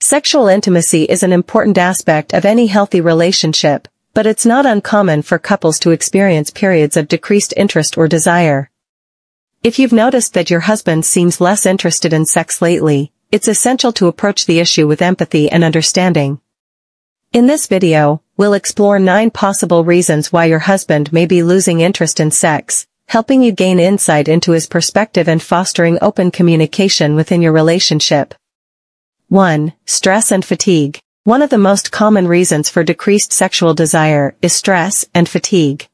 Sexual intimacy is an important aspect of any healthy relationship, but it's not uncommon for couples to experience periods of decreased interest or desire. If you've noticed that your husband seems less interested in sex lately, it's essential to approach the issue with empathy and understanding. In this video, we'll explore 9 possible reasons why your husband may be losing interest in sex, helping you gain insight into his perspective and fostering open communication within your relationship. 1. Stress and fatigue. One of the most common reasons for decreased sexual desire is stress and fatigue.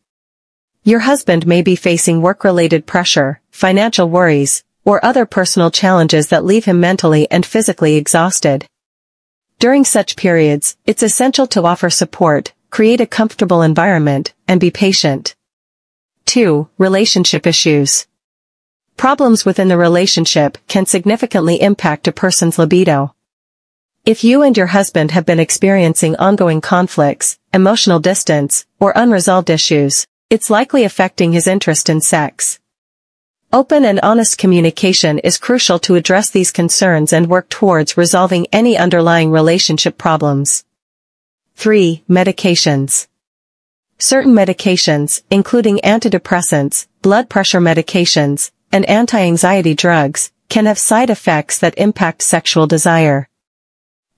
Your husband may be facing work-related pressure, financial worries, or other personal challenges that leave him mentally and physically exhausted. During such periods, it's essential to offer support, create a comfortable environment, and be patient. 2. Relationship issues. Problems within the relationship can significantly impact a person's libido. If you and your husband have been experiencing ongoing conflicts, emotional distance, or unresolved issues, it's likely affecting his interest in sex. Open and honest communication is crucial to address these concerns and work towards resolving any underlying relationship problems. 3. Medications. Certain medications, including antidepressants, blood pressure medications, and anti-anxiety drugs, can have side effects that impact sexual desire.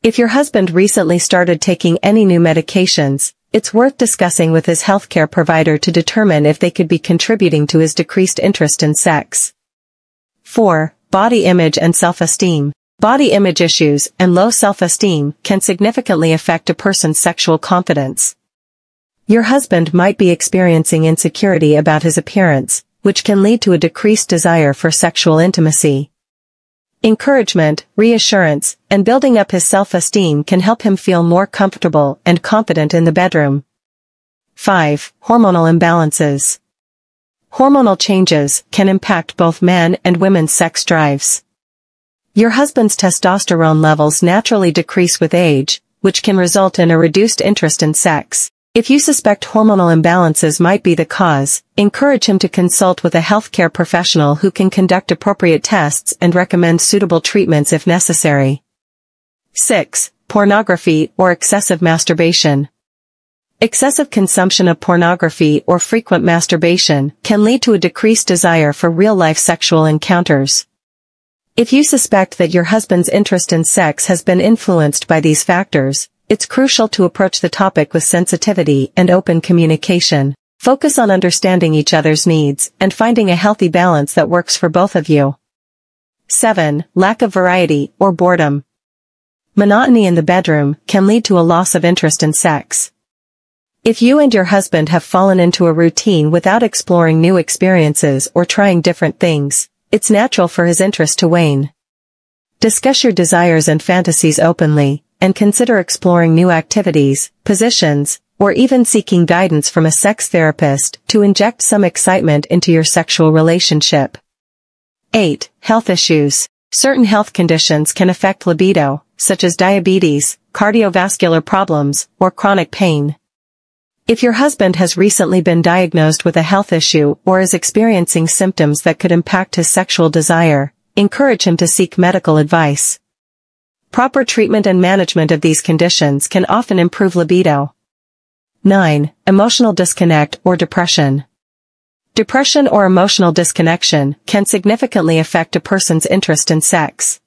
If your husband recently started taking any new medications, it's worth discussing with his healthcare provider to determine if they could be contributing to his decreased interest in sex. 4. Body image and self-esteem. Body image issues and low self-esteem can significantly affect a person's sexual confidence. Your husband might be experiencing insecurity about his appearance, which can lead to a decreased desire for sexual intimacy. Encouragement, reassurance, and building up his self-esteem can help him feel more comfortable and confident in the bedroom. 5. Hormonal imbalances. Hormonal changes can impact both men and women's sex drives. Your husband's testosterone levels naturally decrease with age, which can result in a reduced interest in sex. If you suspect hormonal imbalances might be the cause, encourage him to consult with a healthcare professional who can conduct appropriate tests and recommend suitable treatments if necessary. 6. Pornography or excessive masturbation. Excessive consumption of pornography or frequent masturbation can lead to a decreased desire for real-life sexual encounters. If you suspect that your husband's interest in sex has been influenced by these factors, it's crucial to approach the topic with sensitivity and open communication. Focus on understanding each other's needs and finding a healthy balance that works for both of you. 7. Lack of variety or boredom. Monotony in the bedroom can lead to a loss of interest in sex. If you and your husband have fallen into a routine without exploring new experiences or trying different things, it's natural for his interest to wane. Discuss your desires and fantasies openly, and consider exploring new activities, positions, or even seeking guidance from a sex therapist to inject some excitement into your sexual relationship. 8. Health issues. Certain health conditions can affect libido, such as diabetes, cardiovascular problems, or chronic pain. If your husband has recently been diagnosed with a health issue or is experiencing symptoms that could impact his sexual desire, encourage him to seek medical advice. Proper treatment and management of these conditions can often improve libido. 9. Emotional disconnect or depression. Depression or emotional disconnection can significantly affect a person's interest in sex.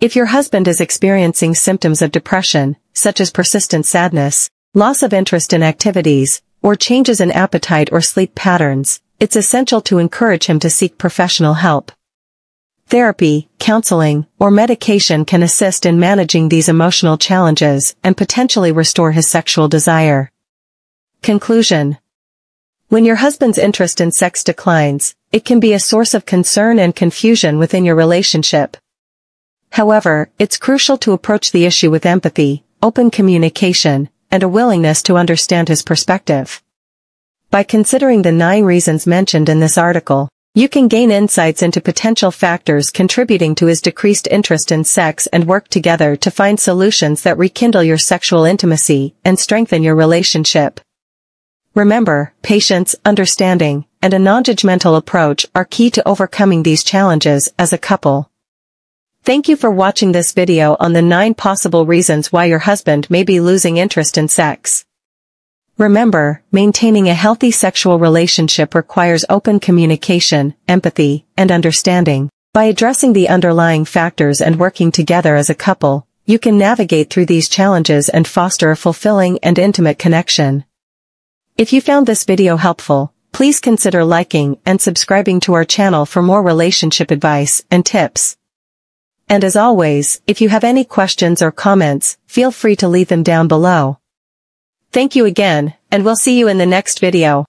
If your husband is experiencing symptoms of depression, such as persistent sadness, loss of interest in activities, or changes in appetite or sleep patterns, it's essential to encourage him to seek professional help. Therapy, counseling, or medication can assist in managing these emotional challenges and potentially restore his sexual desire. Conclusion. When your husband's interest in sex declines, it can be a source of concern and confusion within your relationship. However, it's crucial to approach the issue with empathy, open communication, and a willingness to understand his perspective. By considering the nine reasons mentioned in this article, you can gain insights into potential factors contributing to his decreased interest in sex and work together to find solutions that rekindle your sexual intimacy and strengthen your relationship. Remember, patience, understanding, and a non-judgmental approach are key to overcoming these challenges as a couple. Thank you for watching this video on the 9 possible reasons why your husband may be losing interest in sex. Remember, maintaining a healthy sexual relationship requires open communication, empathy, and understanding. By addressing the underlying factors and working together as a couple, you can navigate through these challenges and foster a fulfilling and intimate connection. If you found this video helpful, please consider liking and subscribing to our channel for more relationship advice and tips. And as always, if you have any questions or comments, feel free to leave them down below. Thank you again, and we'll see you in the next video.